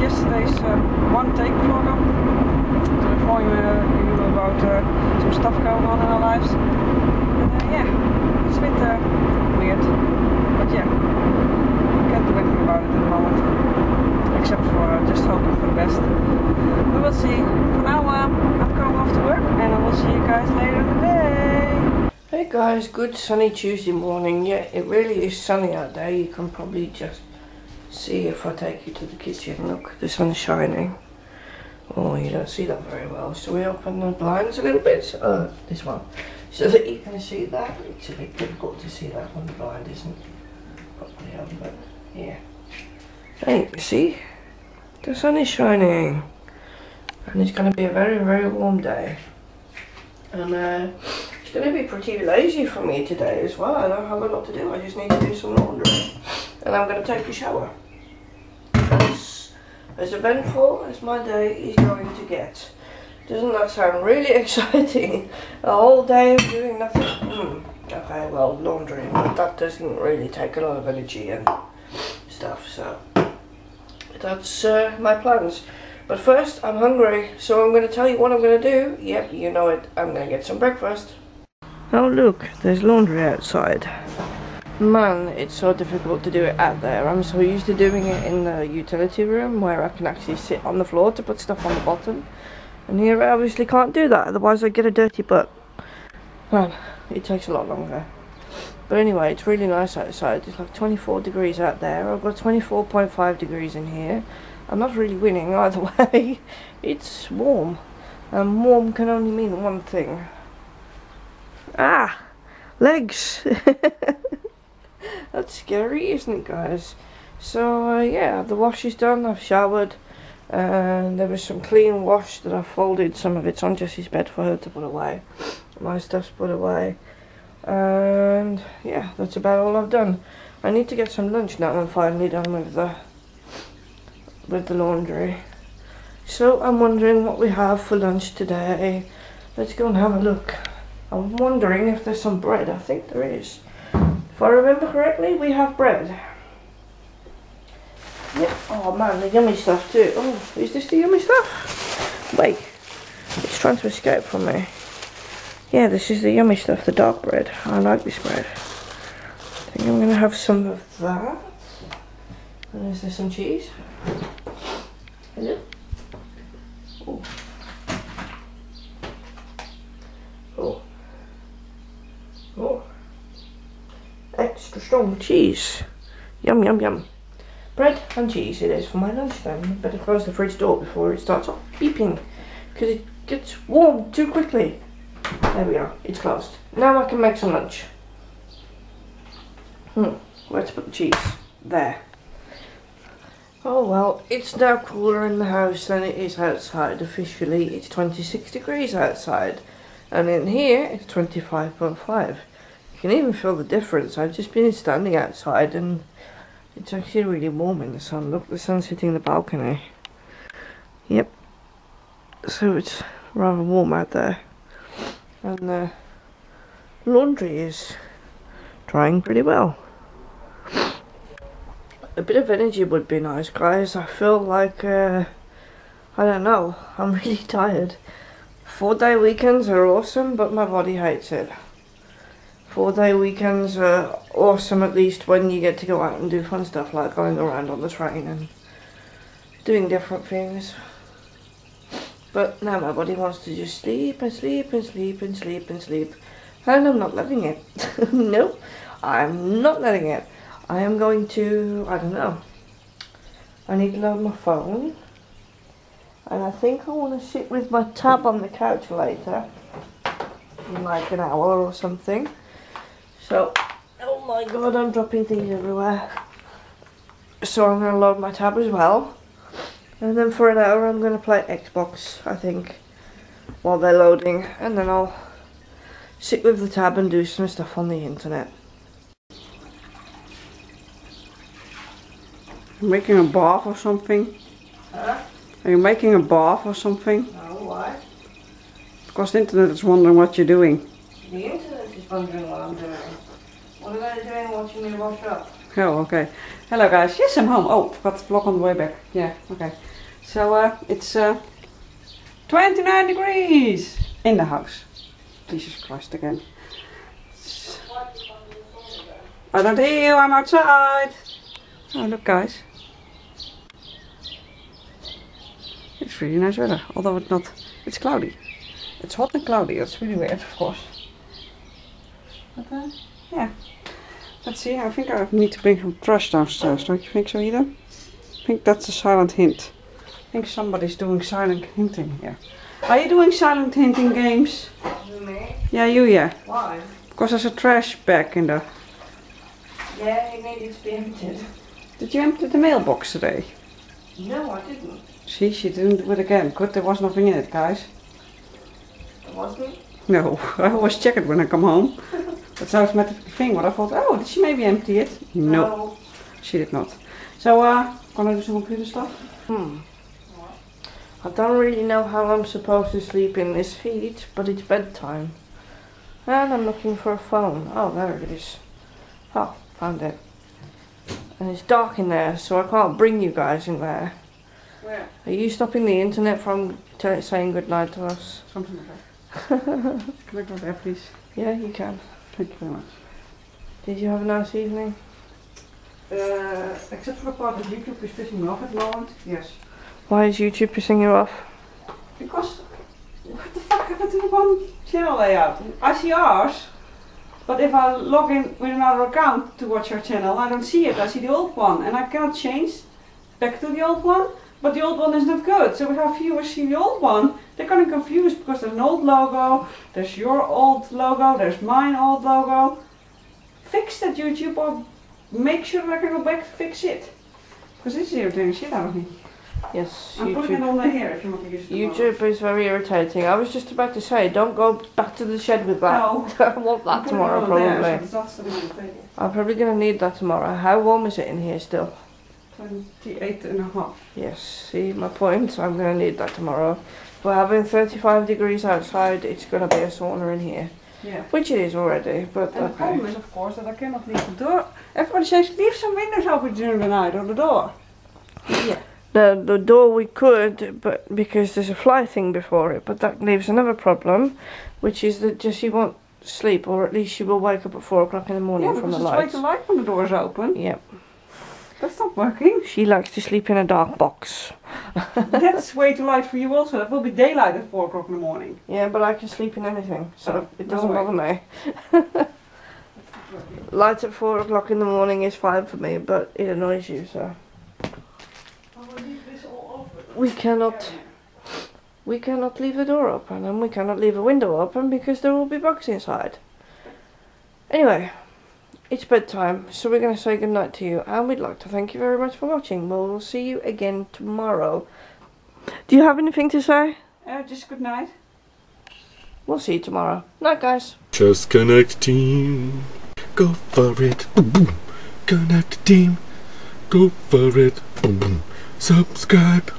Yesterday's uh, one take vlog up to inform you, about some stuff going on in our lives. And, yeah, it's a bit weird, but yeah, can't do anything about it at the moment, except for just hoping for the best. We will see. For now, I'm going off to work, and I will see you guys later in the day. Hey guys, good sunny Tuesday morning. Yeah, it really is sunny out there. You can probably just see if I take you to the kitchen. Look, the sun's shining. Oh, you don't see that very well. So we open the blinds a little bit. Uh, this one. So that you can see that. It's a bit difficult to see that when the blind isn't properly open, but yeah. Hey, see? The sun is shining. And it's going to be a very, very warm day. And uh, it's going to be pretty lazy for me today as well. I don't have a lot to do. I just need to do some laundry. And I'm going to take a shower. As eventful as my day is going to get. Doesn't that sound really exciting? A whole day of doing nothing. Hmm. Okay, well, laundry, but that doesn't really take a lot of energy and stuff, so that's uh, my plans. But first, I'm hungry, so I'm going to tell you what I'm going to do. Yep, you know it. I'm going to get some breakfast. Oh, look, there's laundry outside. Man, it's so difficult to do it out there. I'm so used to doing it in the utility room where I can actually sit on the floor to put stuff on the bottom. And here I obviously can't do that, otherwise I get a dirty butt. Man, it takes a lot longer. But anyway, it's really nice outside. It's like 24 degrees out there. I've got 24.5 degrees in here. I'm not really winning either way. it's warm. And warm can only mean one thing. Ah! Legs! That's scary, isn't it, guys? So, uh, yeah, the wash is done. I've showered. And there was some clean wash that I folded. Some of it's on Jessy's bed for her to put away. My stuff's put away. And, yeah, that's about all I've done. I need to get some lunch now I'm finally done with the with the laundry. So I'm wondering what we have for lunch today. Let's go and have a look. I'm wondering if there's some bread. I think there is. If I remember correctly, we have bread. Yep. Oh man, the yummy stuff too. Oh, is this the yummy stuff? Wait, it's trying to escape from me. Yeah, this is the yummy stuff, the dark bread. I like this bread. I think I'm gonna have some of that. And is there some cheese? Is it? Oh. Oh. Oh. Cheese. Yum, yum, yum. Bread and cheese it is for my lunch lunchtime. Better close the fridge door before it starts off beeping. Because it gets warm too quickly. There we are. It's closed. Now I can make some lunch. Hmm. Where to put the cheese? There. Oh well, it's now cooler in the house than it is outside. Officially, it's 26 degrees outside, and in here it's 25.5. You can even feel the difference. I've just been standing outside, and it's actually really warm in the sun. Look, the sun's hitting the balcony. Yep. So it's rather warm out there, and the laundry is drying pretty well a bit of energy would be nice guys I feel like uh, I don't know. I'm really tired. Four day weekends are awesome, but my body hates it. Four day weekends are awesome at least when you get to go out and do fun stuff like going around on the train and doing different things. But now my body wants to just sleep and sleep and sleep and sleep and sleep. And I'm not letting it. nope, I'm not letting it. I am going to, I don't know. I need to load my phone. And I think I want to sit with my tab on the couch later. In like an hour or something. So, oh my god, I'm dropping things everywhere. So I'm going to load my tab as well. And then for an hour I'm going to play Xbox, I think, while they're loading. And then I'll sit with the tab and do some stuff on the internet. You're Making a bath or something? Huh? Are you making a bath or something? No, why? Because the internet is wondering what you're doing. The internet wondering what I'm doing. What are they doing watching me wash up? Oh, okay. Hello guys. Yes, I'm home. Oh, forgot the vlog on the way back. Yeah, okay. So, uh, it's uh, 29 degrees in the house. Jesus Christ again. I don't hear you, I'm outside. Oh, look guys. It's really nice weather, although it's not, it's cloudy. It's hot and cloudy, that's really weird, of course. Yeah. Let's see, I think I need to bring some trash downstairs, don't you think so either? I think that's a silent hint. I think somebody's doing silent hinting here. Are you doing silent hinting games? Me? Yeah, you, yeah. Why? Because there's a trash bag in the... Yeah, it needed to be emptied. Did you empty the mailbox today? No, I didn't. See, she didn't do it again. Good, there was nothing in it, guys. It wasn't. No, I always check it when I come home. That's how it's to thing. But I thought, oh, did she maybe empty it? No, she did not. So, uh, gonna do some computer stuff? Hmm. I don't really know how I'm supposed to sleep in this heat, but it's bedtime. And I'm looking for a phone. Oh, there it is. Oh, found it. And it's dark in there, so I can't bring you guys in there. Where? Are you stopping the internet from saying goodnight to us? Something like that. Can I go there, please? Yeah, you can. Thank you very much. Did you have a nice evening? Uh, except for the part that YouTube is pissing me off at the moment. Yes. Why is YouTube pissing you off? Because, what the fuck happened to the one channel layout? I see ours, but if I log in with another account to watch our channel, I don't see it. I see the old one, and I cannot change back to the old one. But the old one is not good. So if our viewers see the old one, they're kind of confused because there's an old logo, there's your old logo, there's mine old logo. Fix that YouTube or make sure that I can go back to fix it. Because this is irritating shit out of me. Yes, I'm putting it YouTube. on the hair if you want to use it. tomorrow. YouTube is very irritating. I was just about to say, don't go back to the shed with that. No. I want that tomorrow, on there, probably. so it's not sitting on the table. I'm probably gonna need that tomorrow. How warm is it in here still? 28 and a half. Yes, see my point? I'm gonna need that tomorrow. We're having 35 degrees outside, it's gonna be a sauna in here. Yeah. Which it is already, but And the problem is, of course, that I cannot leave the door. Everybody says, leave some windows open during the night on the door. Yeah. The, the door we could, but because there's a fly thing before it, but that leaves another problem, which is that Jessy won't sleep, or at least she will wake up at 4 o'clock in the morning Yeah, from because the it's way lights. too light when the door is open. Yeah, That's not working. she likes to sleep in a dark box. That's way too light for you also. That will be daylight at 4 o'clock in the morning. Yeah, but I can sleep in anything, so Oh, it doesn't bother me. Light at 4 o'clock in the morning is fine for me, but it annoys you, so. Oh, I will leave this all open. We cannot, we cannot leave the door open, and we cannot leave a window open because there will be bugs inside. Anyway, it's bedtime, so we're going to say goodnight to you, and we'd like to thank you very much for watching. We'll see you again tomorrow. Do you have anything to say? Uh, just good night. We'll see you tomorrow. Night, guys. Just connect team. Go for it. Boom, boom. Connect team. Go for it. Boom, boom. Subscribe.